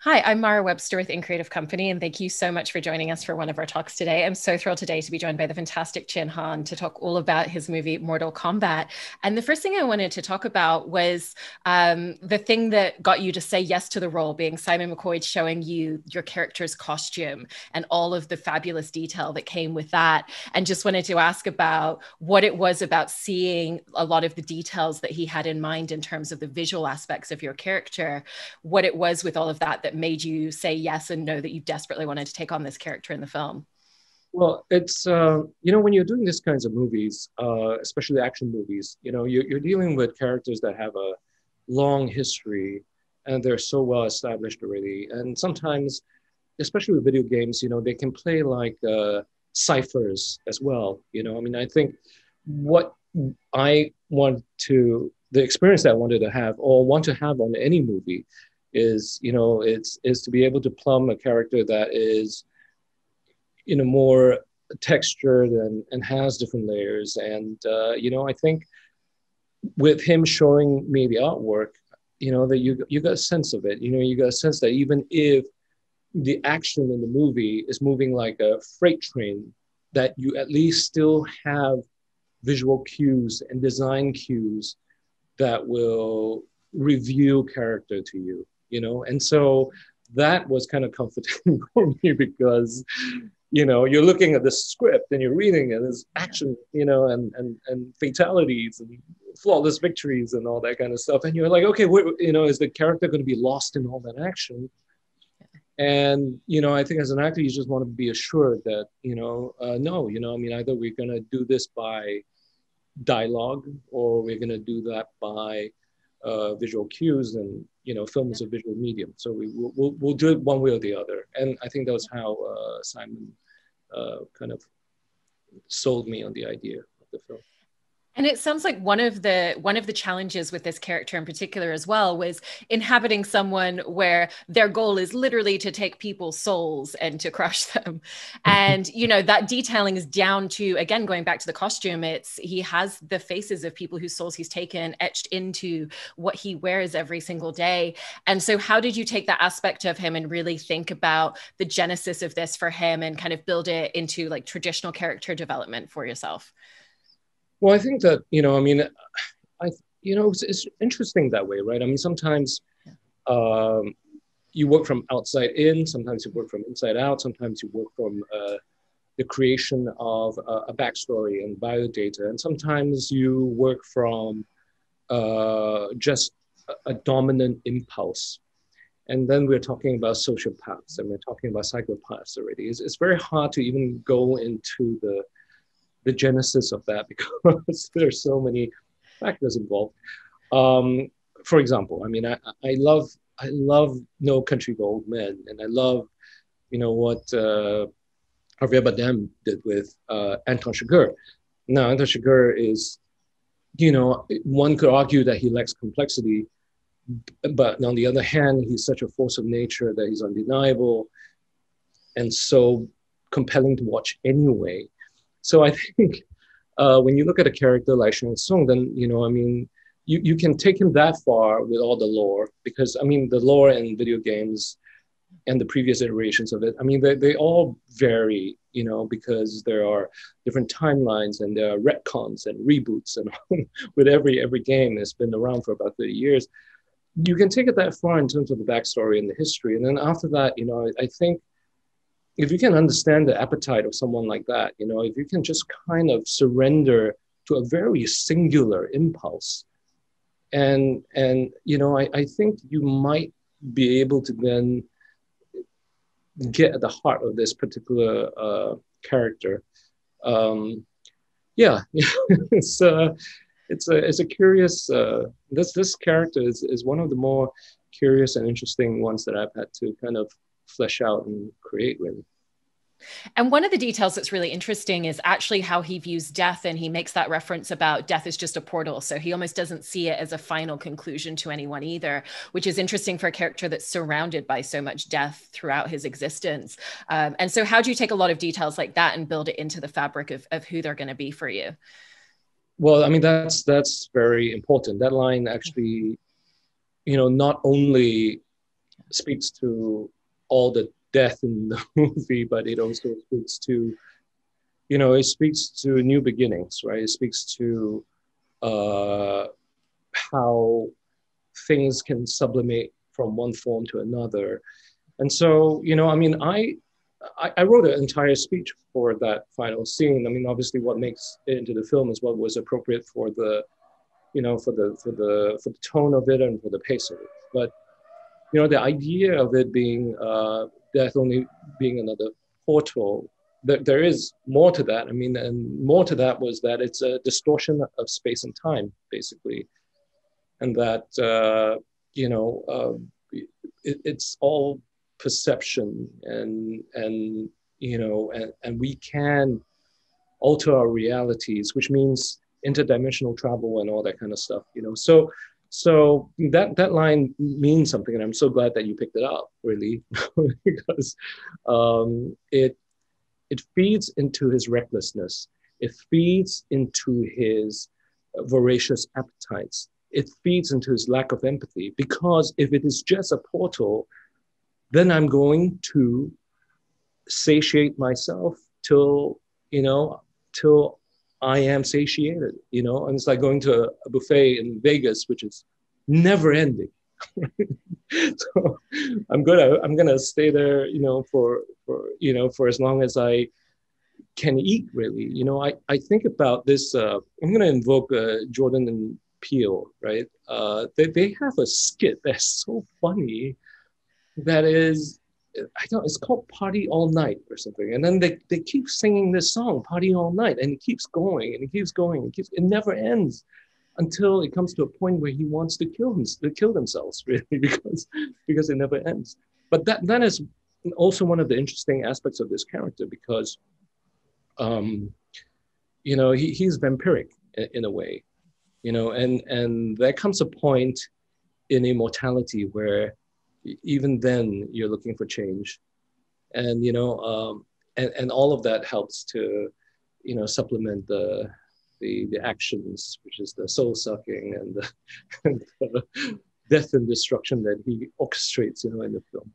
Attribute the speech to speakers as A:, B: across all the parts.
A: Hi, I'm Mara Webster with InCreative Company, and thank you so much for joining us for one of our talks today. I'm so thrilled today to be joined by the fantastic Chin Han to talk all about his movie Mortal Kombat. And the first thing I wanted to talk about was um, the thing that got you to say yes to the role, being Simon McQuoid showing you your character's costume and all of the fabulous detail that came with that. And just wanted to ask about what it was about seeing a lot of the details that he had in mind in terms of the visual aspects of your character, what it was with all of that that made you say yes and know that you desperately wanted to take on this character in the film?
B: Well, it's uh, you know when you're doing these kinds of movies, uh, especially action movies, you know you're, you're dealing with characters that have a long history and they're so well established already. And sometimes, especially with video games, you know they can play like uh, ciphers as well. You know, I mean, I think what I want to the experience that I wanted to have or want to have on any movie is you know it's is to be able to plumb a character that is you know more textured and and has different layers. And uh, you know i think with him showing me the artwork you know that you you got a sense of it. You know you got a sense that even if the action in the movie is moving like a freight train that you at least still have visual cues and design cues that will reveal character to you you know? And so that was kind of comforting for me because you know you're looking at the script and you're reading it there's action you know and and and fatalities and flawless victories and all that kind of stuff. And you're like okay what, you know is the character going to be lost in all that action? And you know i think as an actor you just want to be assured that you know uh, no you know i mean either we're going to do this by dialogue or we're going to do that by uh, visual cues and you know film is a visual medium so we will we'll, we'll do it one way or the other. And i think that was how uh, simon uh, kind of sold me on the idea of the film
A: and it sounds like one of the one of the challenges with this character in particular as well was inhabiting someone where their goal is literally to take people's souls and to crush them. Mm-hmm. And you know that detailing is down to again going back to the costume. It's he has the faces of people whose souls he's taken etched into what he wears every single day. And so how did you take that aspect of him and really think about the genesis of this for him and kind of build it into like traditional character development for yourself?
B: Well, I think that you know, I mean, I you know, it's, it's interesting that way, right? I mean, sometimes um, you work from outside in, sometimes you work from inside out, sometimes you work from uh, the creation of a, a backstory and biodata, and sometimes you work from uh, just a, a dominant impulse. And then we're talking about sociopaths and we're talking about psychopaths already. It's, it's very hard to even go into the the genesis of that because there's so many factors involved. Um, for example, I mean, I, I love I love No Country for Old Men, and I love, you know, what uh, Javier Bardem did with uh, Anton Chigurh. Now, Anton Chigurh is, you know, one could argue that he lacks complexity, but on the other hand, he's such a force of nature that he's undeniable and so compelling to watch anyway. So I think uh, when you look at a character like Shang Tsung, then you know, I mean, you, you can take him that far with all the lore because I mean, the lore in video games and the previous iterations of it, I mean, they, they all vary, you know, because there are different timelines and there are retcons and reboots and with every every game that's been around for about 30 years. You can take it that far in terms of the backstory and the history. And then after that, you know, I, I think if you can understand the appetite of someone like that, you know, if you can just kind of surrender to a very singular impulse, and and you know, I, I think you might be able to then get at the heart of this particular uh, character. Um, yeah, it's uh, it's a it's a curious. Uh, this this character is is one of the more curious and interesting ones that I've had to kind of flesh out and create really.
A: And one of the details that's really interesting is actually how he views death. And he makes that reference about death is just a portal. So he almost doesn't see it as a final conclusion to anyone either, which is interesting for a character that's surrounded by so much death throughout his existence. Um, and so, how do you take a lot of details like that and build it into the fabric of, of who they're going to be for you?
B: Well, I mean, that's that's very important. That line actually, you know, not only speaks to all the death in the movie, but it also speaks to, you know, it speaks to new beginnings, right? It speaks to uh, how things can sublimate from one form to another. And so, you know, I mean, I, I, I wrote an entire speech for that final scene. I mean, obviously, what makes it into the film is what was appropriate for the, you know, for the for the for the tone of it and for the pace of it. But you know, the idea of it being uh, death only being another portal, there, there is more to that. I mean, and more to that was that it's a distortion of space and time, basically, and that uh, you know, uh, it, it's all perception and and you know, and, and we can alter our realities, which means interdimensional travel and all that kind of stuff, you know. So so that that line means something, and I'm so glad that you picked it up, really, because um, it it feeds into his recklessness. It feeds into his voracious appetites. It feeds into his lack of empathy. Because if it is just a portal, then I'm going to satiate myself till you know till I am satiated, you know, and it's like going to a buffet in Vegas, which is never ending. so I'm gonna I'm gonna stay there, you know, for for you know for as long as I can eat. Really, you know, I I think about this. Uh, I'm gonna invoke uh, Jordan and Peele, right? Uh, they they have a skit that's so funny that is I don't. It's called Party All Night or something. And then they, they keep singing this song, Party All Night, and it keeps going and it keeps going. It keeps. It never ends until it comes to a point where he wants to kill him, to kill themselves, really, because because it never ends. But that that is also one of the interesting aspects of this character because, um, you know, he, he's vampiric in, in a way, you know, and and there comes a point in immortality where even then you're looking for change. And you know um, and, and all of that helps to you know supplement the the, the actions which is the soul sucking and the, and the death and destruction that he orchestrates you know in the film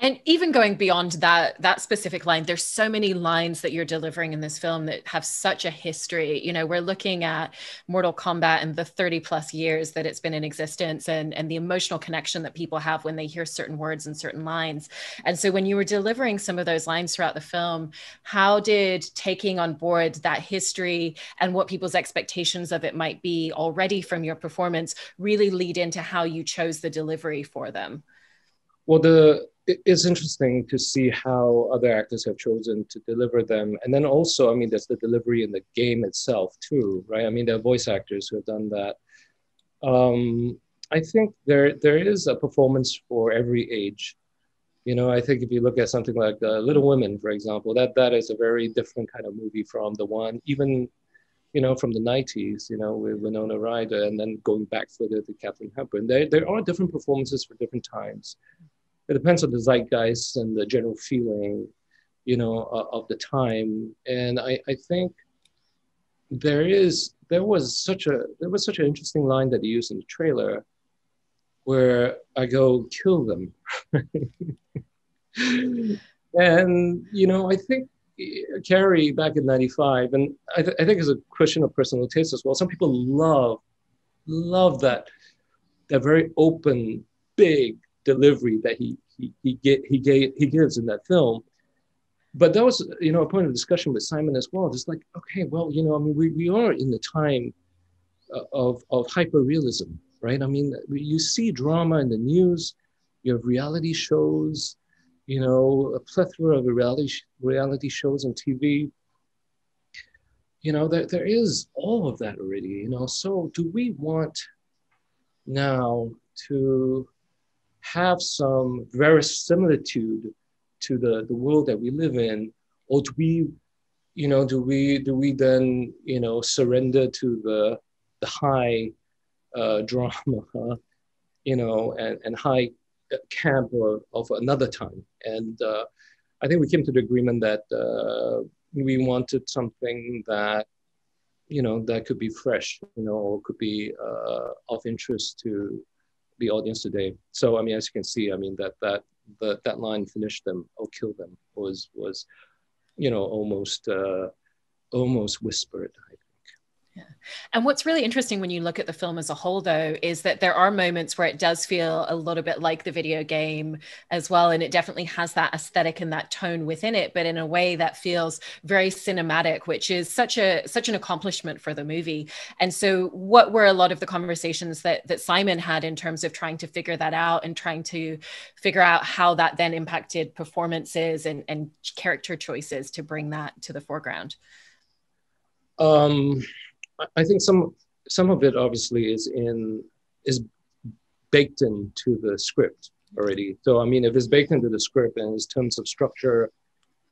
A: and even going beyond that that specific line, there's so many lines that you're delivering in this film that have such a history. You know, we're looking at Mortal Kombat and the 30 plus years that it's been in existence and, and the emotional connection that people have when they hear certain words and certain lines. And so when you were delivering some of those lines throughout the film, how did taking on board that history and what people's expectations of it might be already from your performance really lead into how you chose the delivery for them?
B: Well, the it's interesting to see how other actors have chosen to deliver them. And then also, I mean, there's the delivery in the game itself too, right? I mean, there are voice actors who have done that. Um, I think there there is a performance for every age. You know, I think if you look at something like uh, Little Women, for example, that that is a very different kind of movie from the one even, you know, from the '90s. You know, with Winona Ryder, and then going back further to Katharine Hepburn. There there are different performances for different times it depends on the zeitgeist and the general feeling, you know, uh, of the time. And I, I think there is there was such a there was such an interesting line that he used in the trailer where I go kill them. and you know, I think Cary back in '95, and I, th- I, think it's a question of personal taste as well. Some people love love that that very open, big, delivery that he he he, get, he, gave, he gives in that film. But that was you know a point of discussion with Simon as well. Just like okay, well you know I mean we, we are in the time uh, of of hyper realism, right? I mean you see drama in the news, you have reality shows, you know a plethora of reality reality shows on TV. You know there there is all of that already. You know so do we want now to have some verisimilitude to the, the world that we live in, or do we, you know, do we do we then you know surrender to the the high uh, drama, you know, and, and high camp of, of another time? And uh, I think we came to the agreement that uh, we wanted something that you know that could be fresh, you know, or could be uh, of interest to the audience today. So I mean, as you can see, I mean that that the, that line "finish them or kill them" was was, you know, almost uh, almost whispered.
A: And what's really interesting when you look at the film as a whole, though, is that there are moments where it does feel a little bit like the video game as well. And it definitely has that aesthetic and that tone within it, but in a way that feels very cinematic, which is such a such an accomplishment for the movie. And so what were a lot of the conversations that that Simon had in terms of trying to figure that out and trying to figure out how that then impacted performances and, and character choices to bring that to the foreground?
B: Um I think some some of it obviously is in is baked into the script already. So I mean, if it's baked into the script and in terms of structure,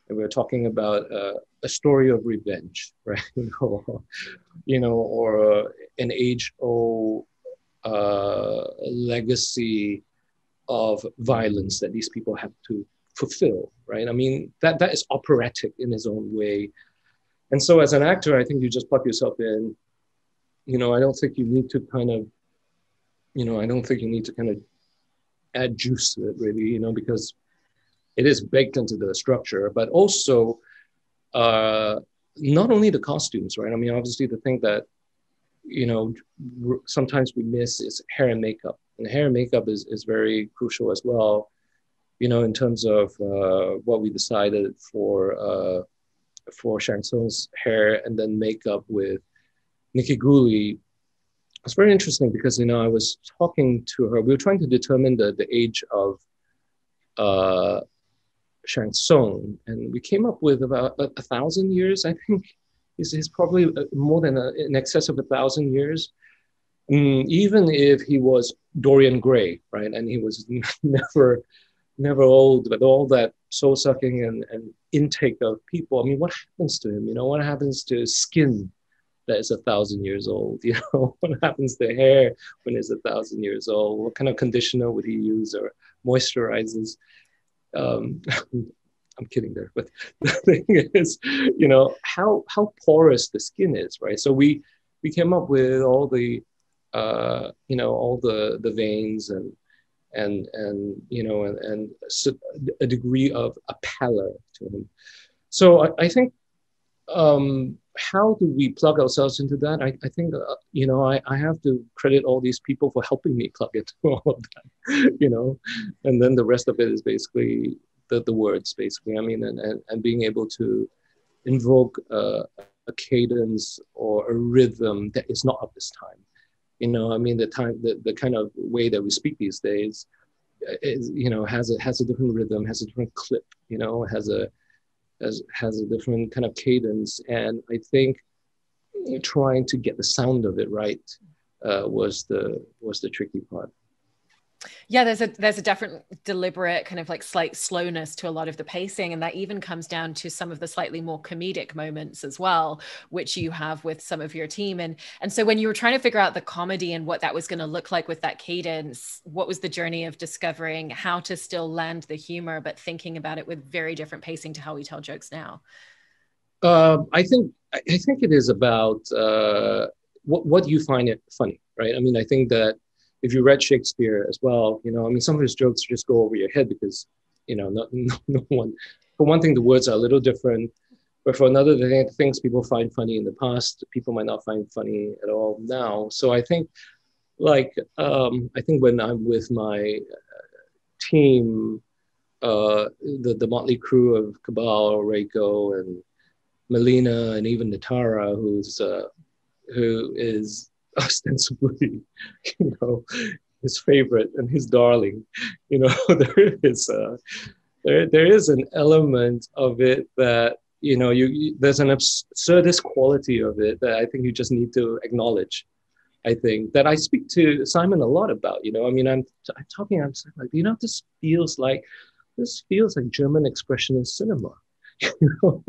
B: and we're talking about uh, a story of revenge, right? or, you know, or an age-old uh, legacy of violence that these people have to fulfill, right? I mean, that that is operatic in its own way. And so as an actor, I think you just plug yourself in. You know, I don't think you need to kind of, you know, I don't think you need to kind of add juice to it really, you know, because it is baked into the structure, but also uh, not only the costumes, right? I mean, obviously the thing that, you know, sometimes we miss is hair and makeup. And hair and makeup is, is very crucial as well, you know, in terms of uh, what we decided for uh, for Shang Tsung's hair and then makeup with Nikki Gooley. It's very interesting because you know I was talking to her. We were trying to determine the the age of uh, Shang Tsung, and we came up with about a, a thousand years. I think is probably uh, more than a, in excess of a thousand years. Mm, even if he was Dorian Gray, right, and he was never never old, but all that soul sucking and, and intake of people. I mean, what happens to him? You know, what happens to his skin that is a thousand years old? You know, what happens to hair when it's a thousand years old? What kind of conditioner would he use or moisturizes? Um, I'm kidding there, but the thing is, you know, how how porous the skin is, right? So we we came up with all the uh, you know all the the veins and and and you know and, and a degree of a pallor to him. So I, I think um, how do we plug ourselves into that? I, I think uh, you know I, I have to credit all these people for helping me plug it all of that, you know, and then the rest of it is basically the, the words basically. I mean, and, and, and being able to invoke uh, a cadence or a rhythm that is not of this time you know i mean the time the, the kind of way that we speak these days is you know has a has a different rhythm has a different clip you know has a has has a different kind of cadence. And i think trying to get the sound of it right uh, was the was the tricky part
A: yeah there's a there's a different deliberate kind of like slight slowness to a lot of the pacing and that even comes down to some of the slightly more comedic moments as well which you have with some of your team. And and so when you were trying to figure out the comedy and what that was going to look like with that cadence what was the journey of discovering how to still land the humor but thinking about it with very different pacing to how we tell jokes now?
B: Uh, i think i think it is about uh, what what you find it funny right? I mean i think that if you read Shakespeare as well, you know, I mean, some of his jokes just go over your head because, you know, no, no, no one, for one thing, the words are a little different. But for another, the things people find funny in the past, people might not find funny at all now. So I think, like, um, I think when I'm with my uh, team, uh, the, the motley crew of Kabal, Reiko, and Mileena, and even Nitara, who's uh, who is ostensibly, you know, his favorite and his darling. You know, there is a, there, there is an element of it that you know you, you there's an absurdist quality of it that I think you just need to acknowledge. I think that I speak to Simon a lot about. You know, I mean, I'm, I'm talking. I'm like, you know, this feels like this feels like German expressionist cinema. You know,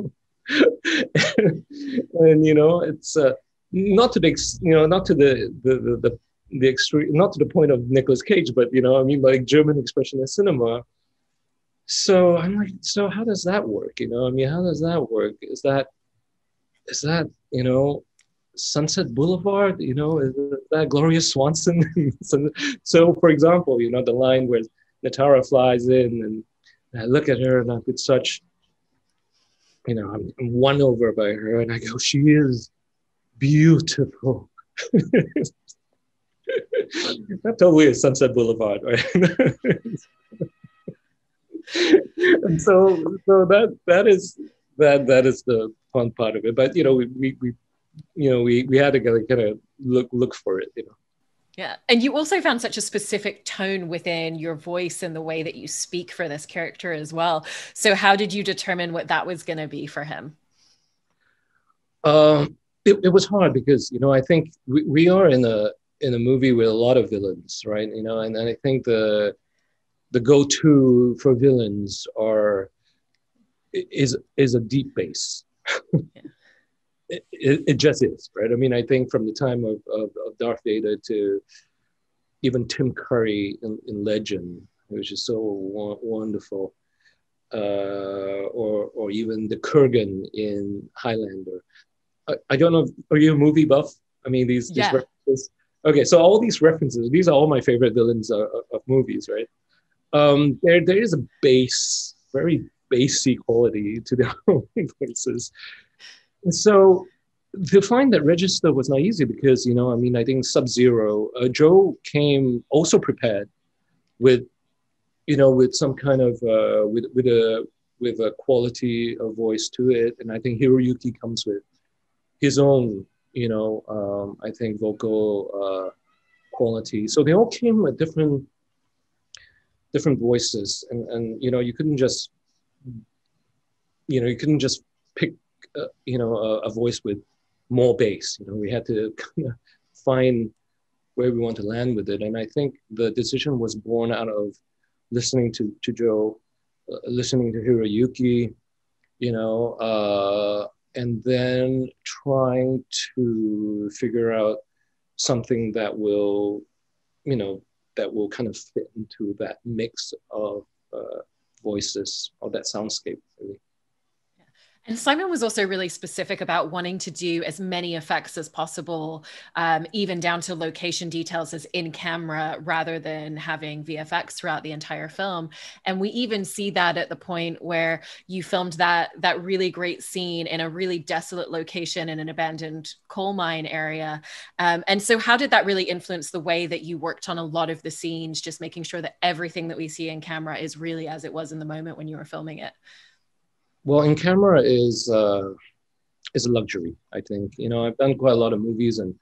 B: and, and you know, it's. Uh, not to the you know not to the the the, the, the extreme not to the point of Nicolas Cage, but you know I mean like German expressionist cinema. So I'm like, so how does that work? You know, I mean, how does that work? Is that is that you know Sunset Boulevard, you know, is that Gloria Swanson. so, for example, you know, the line where Nitara flies in and I look at her and I'm with such, you know, I'm, I'm won over by her and I go, she is beautiful. that totally is Sunset Boulevard, right? and so, so that that is that that is the fun part of it. But you know, we we, we you know we we had to kind of look look for it, you know.
A: Yeah. And you also found such a specific tone within your voice and the way that you speak for this character as well. So, how did you determine what that was going to be for him?
B: Um, it, it was hard because, you know, I think we, we are in a, in a movie with a lot of villains, right? You know, and, and I think the, the go-to for villains are, is, is a deep bass. yeah. It, it, it, just is, right? I mean, I think from the time of, of, of Darth Vader to even Tim Curry in, in Legend, which is so wa- wonderful, uh, or or even the Kurgan in Highlander. I, I, don't know. Are you a movie buff? I mean, these, these yeah. references. Okay, so all these references, these are all my favorite villains of, of movies, right? Um, there, there is a base, very bassy quality to their voices. And so to find that register was not easy because, you know, I mean, I think Sub Zero, uh, Joe came also prepared with, you know, with some kind of, uh, with, with a, with a quality of voice to it. And I think Hiroyuki comes with his own, you know, um, I think vocal uh, quality. So they all came with different, different voices, and and you know, you couldn't just, you know, you couldn't just pick, uh, you know, a, a, voice with more bass. You know, we had to kind of find where we want to land with it, and I think the decision was born out of listening to to Joe, uh, listening to Hiroyuki, you know. Uh, and then trying to figure out something that will, you know, that will kind of fit into that mix of uh, voices or that soundscape, really.
A: And Simon was also really specific about wanting to do as many effects as possible, um, even down to location details as in camera rather than having VFX throughout the entire film. And we even see that at the point where you filmed that that really great scene in a really desolate location in an abandoned coal mine area. Um, and so, how did that really influence the way that you worked on a lot of the scenes, just making sure that everything that we see in camera is really as it was in the moment when you were filming it?
B: Well, in camera is uh, is a luxury. I think you know I've done quite a lot of movies, and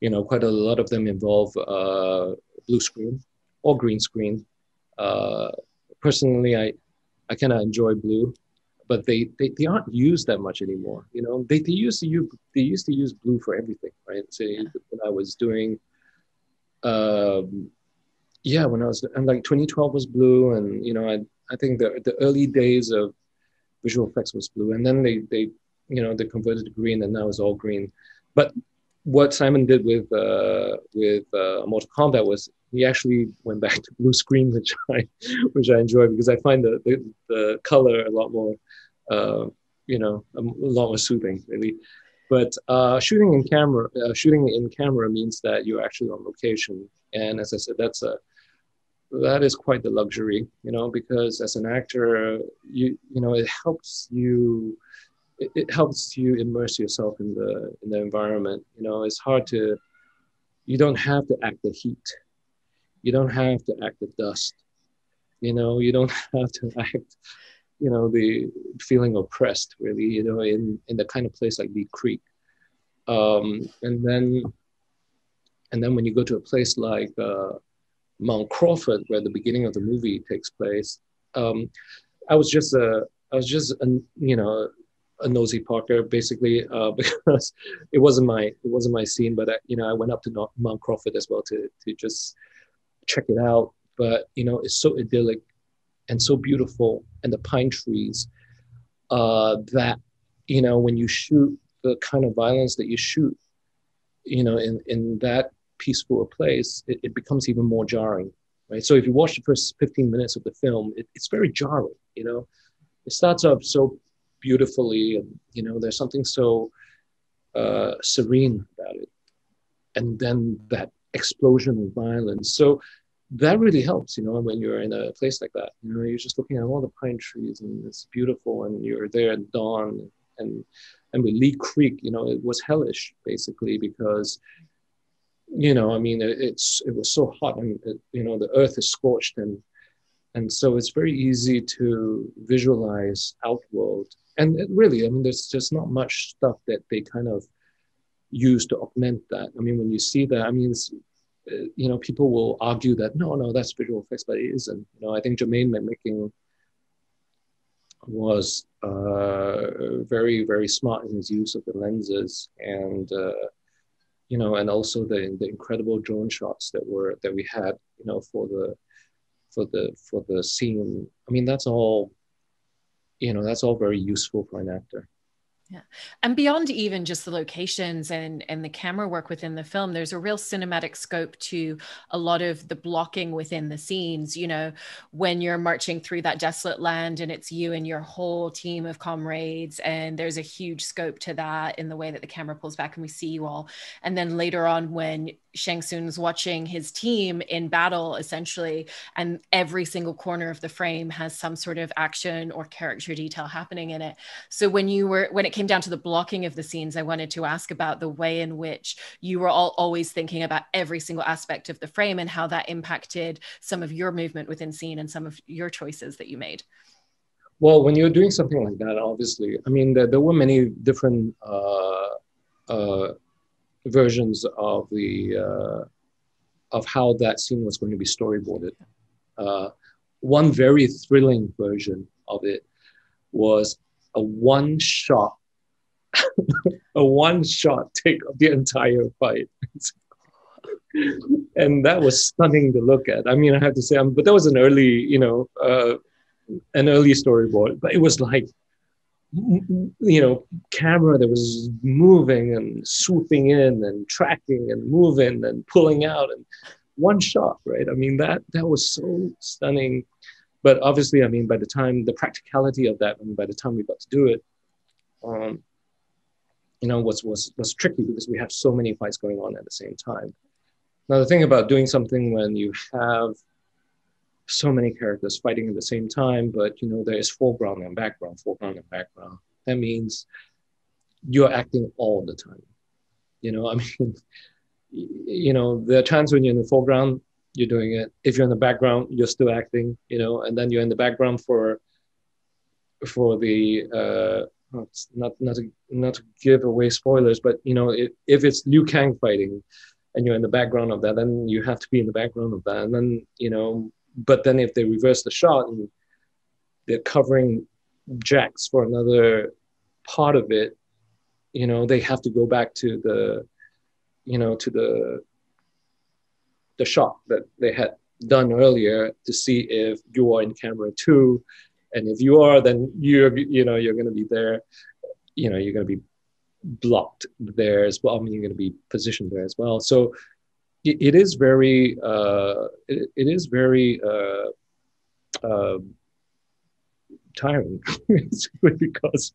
B: you know quite a lot of them involve uh, blue screen or green screen. Uh, personally, I I kind of enjoy blue, but they, they they aren't used that much anymore. You know, they, they used to use they used to use blue for everything, right? So yeah. when I was doing, um, yeah, when I was and like 2012 was blue, and you know I I think the the early days of visual effects was blue, and then they they you know they converted to green, and now it's all green. But what Simon did with uh, with uh, Mortal Kombat was he actually went back to blue screen, which I which I enjoy because I find the the, the color a lot more uh, you know a, lot more soothing really. But uh, shooting in camera, uh, shooting in camera means that you're actually on location, and as I said, that's a that is quite the luxury, you know, because as an actor, you you know, it helps you it, it, helps you immerse yourself in the in the environment. You know, it's hard to you don't have to act the heat. You don't have to act the dust. You know, you don't have to act, you know, the feeling oppressed really, you know, in in the kind of place like Leigh Creek. Um, and then and then when you go to a place like uh, Mount Crawford, where the beginning of the movie takes place. Um, I was just a, I was just a, you know, a nosy Parker basically uh, because it wasn't my, it wasn't my scene. But I, you know, I went up to Mount Crawford as well to to just check it out. But you know, it's so idyllic and so beautiful, and the pine trees uh, that you know when you shoot the kind of violence that you shoot, you know, in in that peaceful a place, it, it, becomes even more jarring, right? So if you watch the first 15 minutes of the film, it, it's very jarring, you know? It starts off so beautifully, and, you know, there's something so uh, serene about it, and then that explosion of violence. So that really helps, you know, when you're in a place like that. You know, you're just looking at all the pine trees and it's beautiful, and you're there at dawn. And and with Leigh Creek, you know, it was hellish basically because, you know, I mean, it's it was so hot, and you know, the earth is scorched, and and so it's very easy to visualize Outworld. And really, I mean, there's just not much stuff that they kind of use to augment that. I mean, when you see that, I mean, uh, you know, people will argue that no, no, that's visual effects, but it isn't. You know, I think Germain McMicking was uh, very, very smart in his use of the lenses, and uh, you know, and also the the incredible drone shots that were that we had, you know, for the for the for the scene. I mean, that's all, you know, that's all very useful for an actor.
A: Yeah. And beyond even just the locations and and the camera work within the film, there's a real cinematic scope to a lot of the blocking within the scenes, you know, when you're marching through that desolate land and it's you and your whole team of comrades and there's a huge scope to that in the way that the camera pulls back and we see you all. And then later on when Shang Tsung's watching his team in battle essentially, and every single corner of the frame has some sort of action or character detail happening in it. So when you were when it came down to the blocking of the scenes, I wanted to ask about the way in which you were all always thinking about every single aspect of the frame and how that impacted some of your movement within scene and some of your choices that you made.
B: Well, when you're doing something like that, obviously, I mean, there, there were many different uh, uh, versions of the uh, of how that scene was going to be storyboarded. Uh, one very thrilling version of it was a one shot, a one shot take of the entire fight. and that was stunning to look at. I mean, I have to say, um, but that was an early, you know, uh, an early storyboard. But it was like you know, camera that was moving and swooping in and tracking and moving and pulling out and one shot, right? I mean, that that was so stunning. But obviously, I mean, by the time the practicality of that, I mean, by the time we got to do it, um, you know, was was was tricky because we have so many fights going on at the same time. Now, the thing about doing something when you have so many characters fighting at the same time, but you know there is foreground and background, foreground and background. That means you're acting all the time. You know, I mean, you know, there are times when you're in the foreground, you're doing it. If you're in the background, you're still acting. You know, and then you're in the background for for the uh, not not to not to give away spoilers, but you know, if, if it's Liu Kang fighting, and you're in the background of that, then you have to be in the background of that, and then you know but then if they reverse the shot and they're covering Jax for another part of it, you know, they have to go back to the, you know, to the the shot that they had done earlier to see if you are in camera too. And if you are, then you're, you know, you're going to be there, you know, you're going to be blocked there as well. I mean, you're going to be positioned there as well. So it, it is very uh, it, it is very uh, uh, tiring because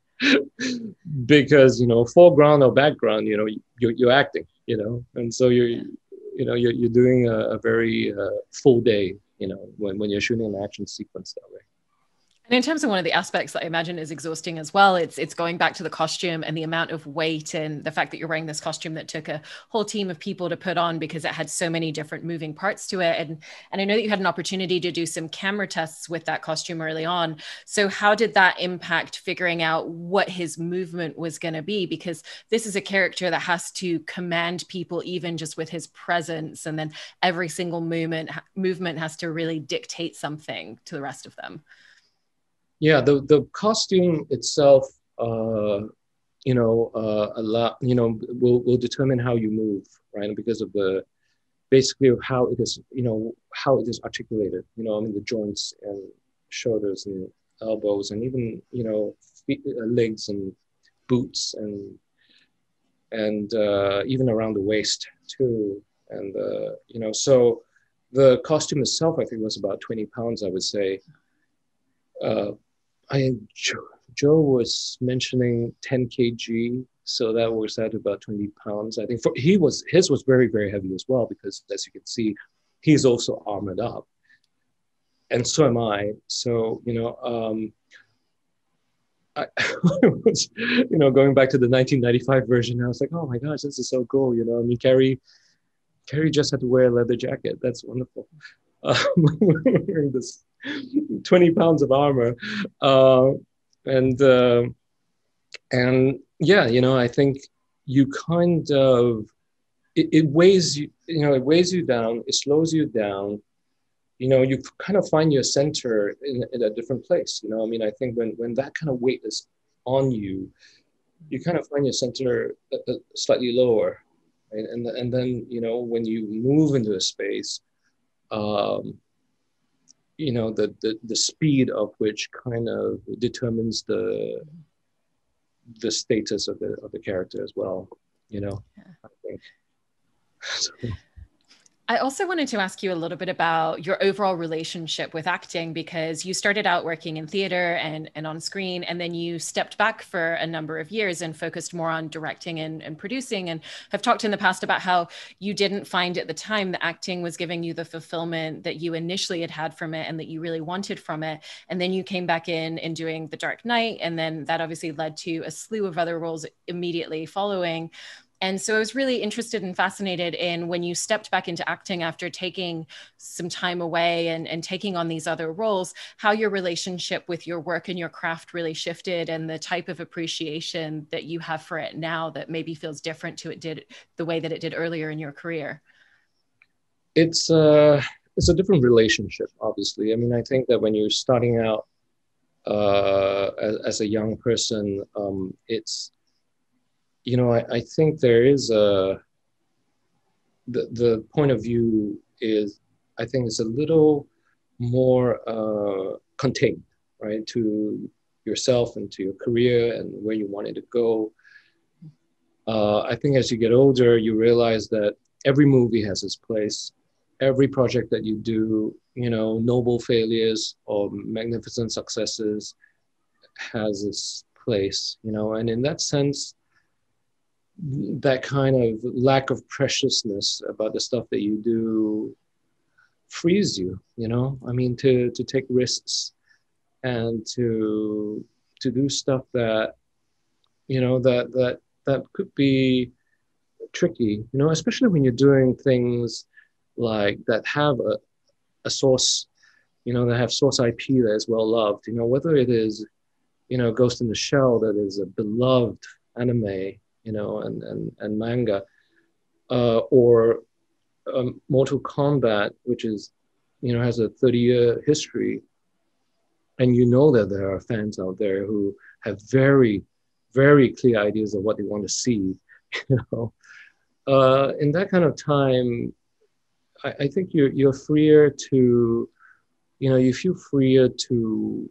B: because you know foreground or background you know you're, you're acting you know and so you're you know you're, you're doing a, a very uh, full day you know when, when you're shooting an action sequence that way
A: and in terms of one of the aspects that I imagine is exhausting as well, it's it's going back to the costume and the amount of weight and the fact that you're wearing this costume that took a whole team of people to put on because it had so many different moving parts to it. And and I know that you had an opportunity to do some camera tests with that costume early on. So how did that impact figuring out what his movement was going to be? Because this is a character that has to command people even just with his presence, and then every single movement movement has to really dictate something to the rest of them.
B: Yeah, the the costume itself, uh, you know, uh, a lot, you know, will will determine how you move, right? Because of the basically of how it is, you know, how it is articulated. You know, I mean, the joints and shoulders and elbows, and even you know, feet, uh, legs and boots and and uh, even around the waist too. And uh, you know, so the costume itself, I think, was about 20 pounds, I would say. I Joe, Joe was mentioning 10 kg So that works out to about 20 pounds. I think for he was his was very, very heavy as well, because as you can see, he's also armored up. And so am I. So, you know, um, I, was, you know, going back to the 1995 version, I was like, oh my gosh, this is so cool. You know, I mean, Cary, Cary just had to wear a leather jacket. That's wonderful. Um, wearing this 20 pounds of armor. Uh, and, uh, and yeah, you know, I think you kind of, it, it weighs you, you know, it weighs you down, it slows you down. You know, you kind of find your center in, in a different place. You know, I mean, I think when, when that kind of weight is on you, you kind of find your center slightly lower. Right? And, and then, you know, when you move into a space, um, you know the, the the speed of which kind of determines the the status of the of the character as well you know yeah. i think
A: so. I also wanted to ask you a little bit about your overall relationship with acting because you started out working in theater and, and on screen, and then you stepped back for a number of years and focused more on directing and, and producing. And have talked in the past about how you didn't find at the time that acting was giving you the fulfillment that you initially had had from it and that you really wanted from it. And then you came back in and doing The Dark Knight, and then that obviously led to a slew of other roles immediately following. And so I was really interested and fascinated in when you stepped back into acting after taking some time away and, and taking on these other roles, how your relationship with your work and your craft really shifted and the type of appreciation that you have for it now that maybe feels different to it did the way that it did earlier in your career.
B: It's uh it's a different relationship, obviously. I mean, I think that when you're starting out uh, as, as a young person, um, it's you know, I, I think there is a the the point of view is I think it's a little more uh, contained, right, to yourself and to your career and where you wanted to go. Uh, I think as you get older, you realize that every movie has its place. Every project that you do, you know, noble failures or magnificent successes has its place, you know, and in that sense, that kind of lack of preciousness about the stuff that you do frees you you know? I mean to to take risks and to to do stuff that you know that that that could be tricky you know? Especially when you're doing things like that have a, a source you know that have source ip that is well loved you know? Whether it is you know ghost in the shell that is a beloved anime you know, and and, and manga, uh, or um, Mortal Kombat, which is, you know, has a 30 year history, and you know that there are fans out there who have very, very clear ideas of what they want to see, you know. Uh, in that kind of time, I, I think you're you're freer to, you know, you feel freer to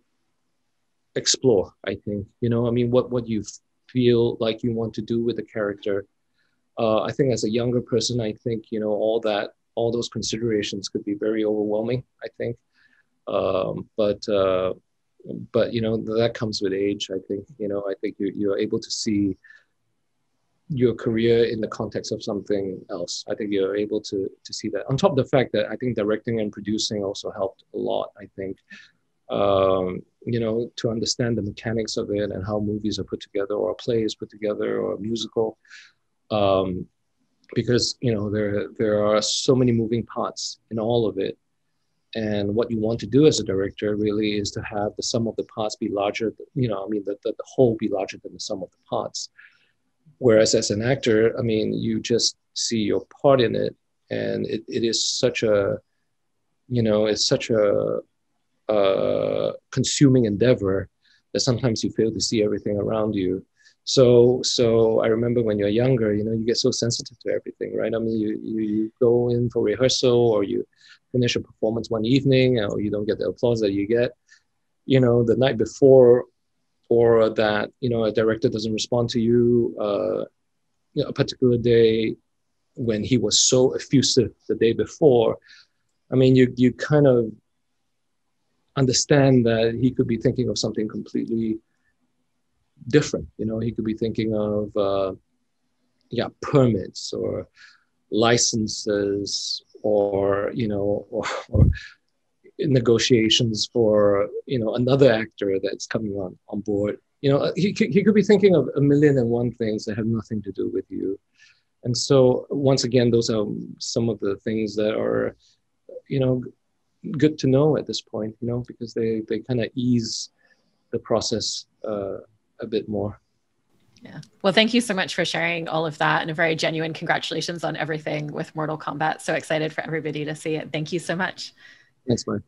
B: explore. I think, you know, I mean, what what you feel like you want to do with the character. Uh, I think as a younger person, I think you know all that, all those considerations could be very overwhelming. I think, um, but uh, but you know that comes with age. I think you know I think you, you're able to see your career in the context of something else. I think you're able to to see that. On top of the fact that I think directing and producing also helped a lot. I think um, you know, to understand the mechanics of it and how movies are put together or a play is put together or a musical. Um, because, you know, there, there are so many moving parts in all of it. And what you want to do as a director really is to have the sum of the parts be larger, you know, I mean, the, the, the whole be larger than the sum of the parts. Whereas as an actor, I mean, you just see your part in it. And it, it is such a, you know, it's such a, consuming endeavor that sometimes you fail to see everything around you. So, so I remember when you're younger, you know, you get so sensitive to everything, right? I mean, you, you, you go in for rehearsal or you finish a performance one evening or you don't get the applause that you get, you know, the night before or that, you know, a director doesn't respond to you, uh, you know, a particular day when he was so effusive the day before. I mean, you, you kind of understand that he could be thinking of something completely different. You know, he could be thinking of uh, yeah permits or licenses or you know or, or negotiations for you know another actor that's coming on on board you know he, he could be thinking of a million and one things that have nothing to do with you and so once again those are some of the things that are you know good to know at this point you know because they they kind of ease the process uh, a bit more
A: yeah. Well, thank you so much for sharing all of that and a very genuine congratulations on everything with Mortal Kombat. So excited for everybody to see it. Thank you so much.
B: Thanks, Mike.